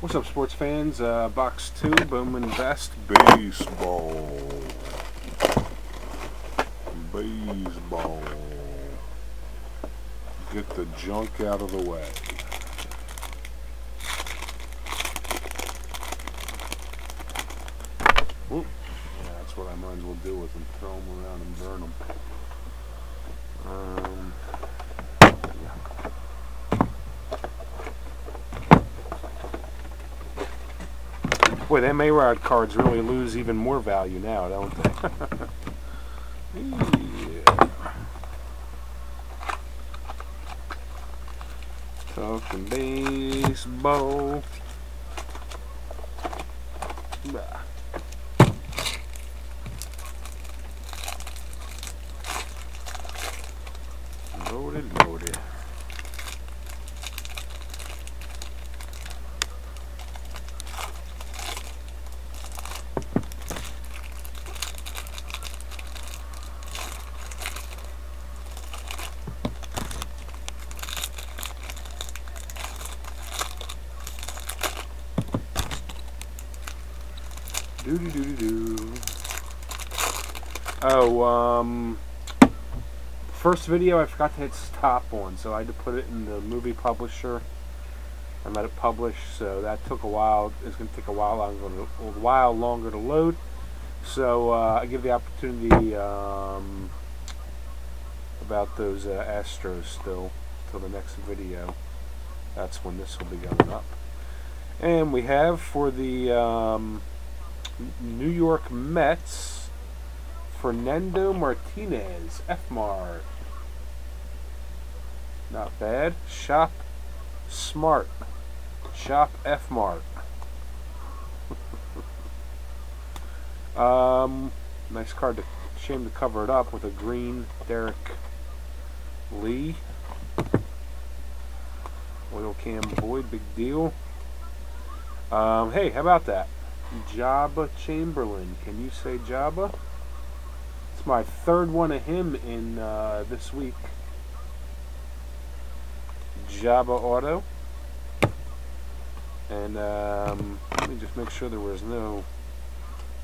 What's up, sports fans? Uh, box two, Bowman Best Baseball. Baseball. Get the junk out of the way. Yeah, that's what I might as well do with them. Throw them around and burn them. Um, Boy, them A-Rod cards really lose even more value now, don't they? yeah. Talking baseball. Loaded, loaded. Do do do do do. Oh, um, first video I forgot to hit stop on, so I had to put it in the movie publisher and let it publish. So that took a while. It's going to take a while longer, a while longer to load. So uh, I give the opportunity um, about those uh, Astros still till the next video. That's when this will be going up. And we have for the um, New York Mets, Fernando Martinez, F-Mart. Not bad. Shop Smart. Shop F-Mart. um, nice card. To, shame to cover it up with a green Derrek Lee. Oil Can Boyd, big deal. Um, hey, how about that? Joba Chamberlain. Can you say Joba? It's my third one of him in uh, this week. Joba Auto. And um, let me just make sure there was no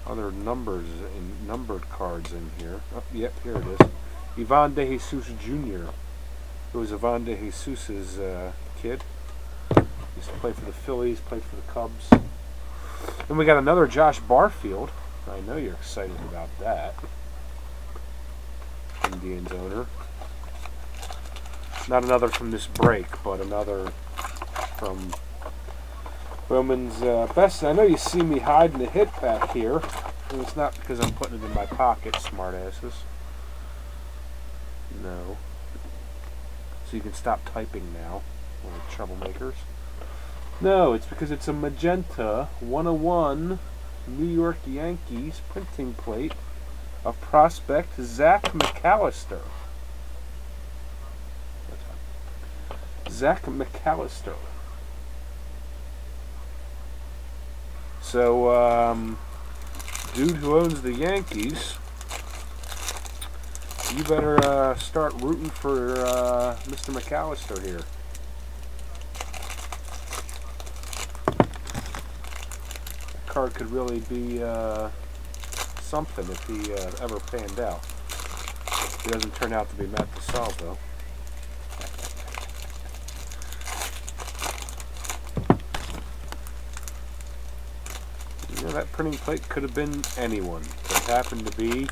other numbers in numbered cards in here. Oh, yep, here it is. Ivan De Jesus Jr. It was Ivan De Jesus's uh, kid. Used to play for the Phillies, played for the Cubs. And we got another Josh Barfield. I know you're excited about that. Indians owner. Not another from this break, but another from Bowman's uh, best. I know you see me hiding the hit back here. And it's not because I'm putting it in my pocket, smartasses. No. So you can stop typing now, troublemakers. No, it's because it's a magenta 101 New York Yankees printing plate of prospect Zach McAllister. Zach McAllister. So, um, dude who owns the Yankees, you better uh, start rooting for uh, Mr. McAllister here. Card could really be uh, something if he uh, ever panned out. He doesn't turn out to be Matt DeSalvo. You know, that printing plate could have been anyone. It happened to be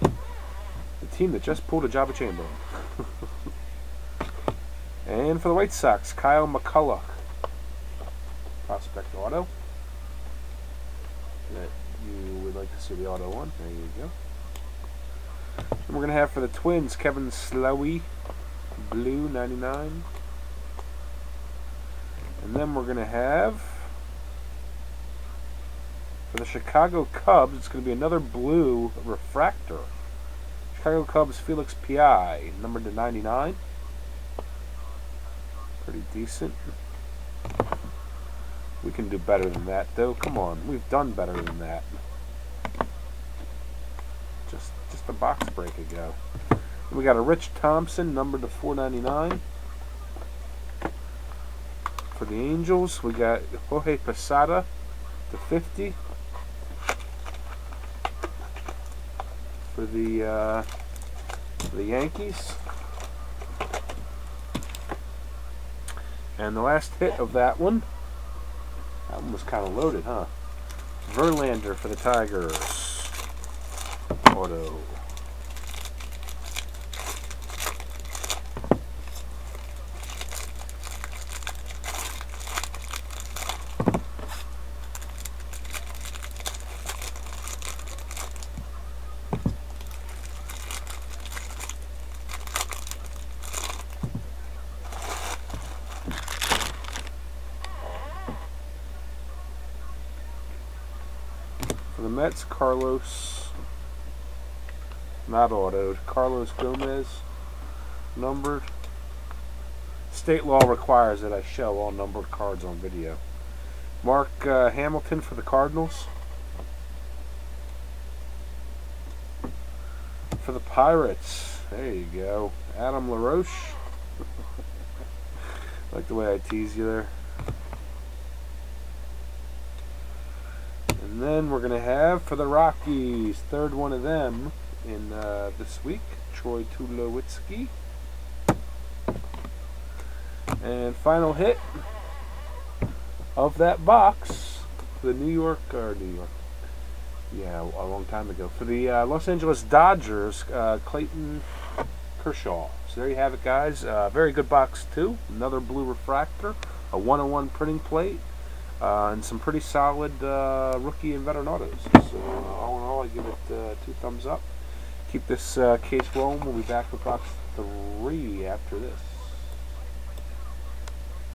the team that just pulled a Joba Chamberlain. and for the White Sox, Kyle McCulloch. Prospect Auto that you would like to see the auto one. There you go. And we're going to have for the Twins, Kevin Slowey, blue 99. And then we're going to have for the Chicago Cubs, it's going to be another blue refractor. Chicago Cubs Felix Pie, number to 99. Pretty decent. We can do better than that, though. Come on, we've done better than that. Just box break ago. We got a Rich Thompson, number to 499. For the Angels, we got Jorge Posada to 50. For the uh, for the Yankees. And the last hit of that one, that one was kind of loaded, huh? Verlander for the Tigers. Auto. For the Mets, Carlos, not autoed, Carlos Gomez, numbered. State law requires that I show all numbered cards on video. Mark uh, Hamilton for the Cardinals. For the Pirates, there you go. Adam LaRoche. like the way I tease you there. And then we're going to have for the Rockies, third one of them in uh, this week, Troy Tulowitzki. And final hit of that box, the New York, or New York, yeah, a long time ago, for the uh, Los Angeles Dodgers, uh, Clayton Kershaw. So there you have it, guys. Uh, very good box, too. Another blue refractor, a 101 printing plate. Uh, and some pretty solid uh, rookie and veteran autos. So all in all, I give it uh, two thumbs up. Keep this uh, case rolling. We'll be back for box three after this.